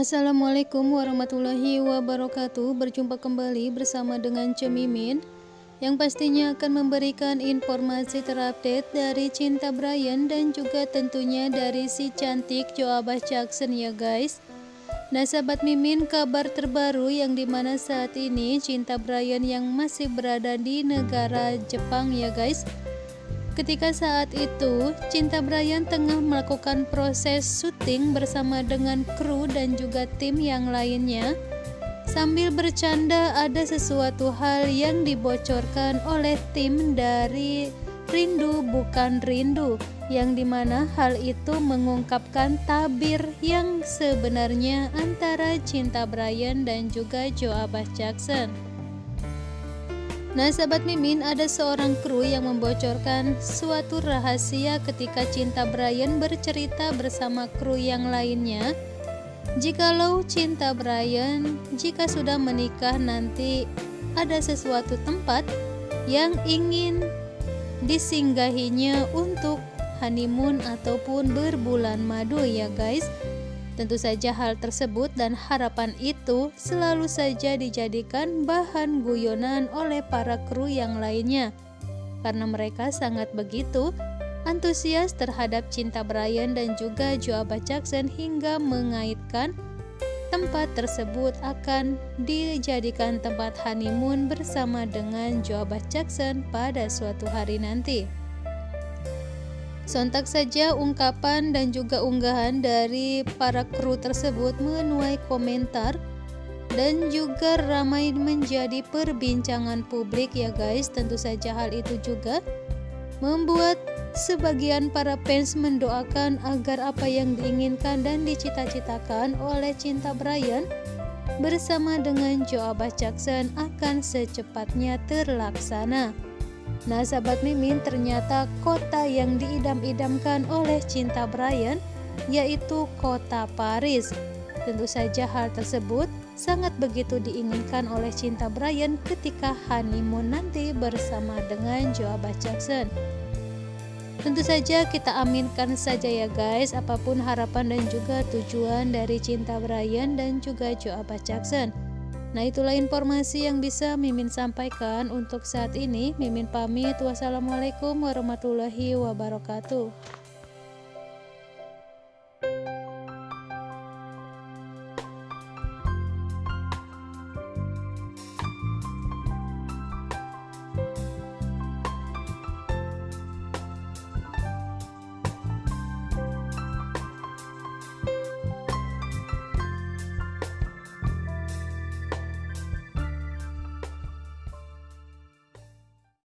Assalamualaikum warahmatullahi wabarakatuh. Berjumpa kembali bersama dengan Cemimin Yang pastinya akan memberikan informasi terupdate dari Cinta Brian Dan juga tentunya dari si cantik Joabah Jackson ya guys. Nah sahabat Mimin kabar terbaru yang di mana saat ini Cinta Brian yang masih berada di negara Jepang ya guys Ketika saat itu, Cinta Brian tengah melakukan proses syuting bersama dengan kru dan juga tim yang lainnya. Sambil bercanda ada sesuatu hal yang dibocorkan oleh tim dari Rindu Bukan Rindu yang di mana hal itu mengungkapkan tabir yang sebenarnya antara Cinta Brian dan juga Joe Abah Jackson. Nah sahabat Mimin ada seorang kru yang membocorkan suatu rahasia ketika Cinta Brian bercerita bersama kru yang lainnya. Jikalau Cinta Brian jika sudah menikah nanti ada sesuatu tempat yang ingin disinggahinya untuk honeymoon ataupun berbulan madu ya guys Tentu saja hal tersebut dan harapan itu selalu saja dijadikan bahan guyonan oleh para kru yang lainnya. Karena mereka sangat begitu antusias terhadap cinta Brian dan juga Joaba Jackson hingga mengaitkan tempat tersebut akan dijadikan tempat honeymoon bersama dengan Joaba Jackson pada suatu hari nanti. Sontak saja ungkapan dan juga unggahan dari para kru tersebut menuai komentar dan juga ramai menjadi perbincangan publik ya guys. Tentu saja hal itu juga membuat sebagian para fans mendoakan agar apa yang diinginkan dan dicita-citakan oleh Cinta Brian bersama dengan Joe Jackson akan secepatnya terlaksana. Nah sahabat Mimin ternyata kota yang diidam-idamkan oleh cinta Brian yaitu kota Paris. Tentu saja hal tersebut sangat begitu diinginkan oleh cinta Brian ketika honeymoon nanti bersama dengan Joabah Jackson. Tentu saja kita aminkan saja ya guys apa pun harapan dan juga tujuan dari cinta Brian dan juga Joabah Jackson. Nah itulah informasi yang bisa Mimin sampaikan untuk saat ini. Mimin pamit. Wassalamualaikum warahmatullahi wabarakatuh.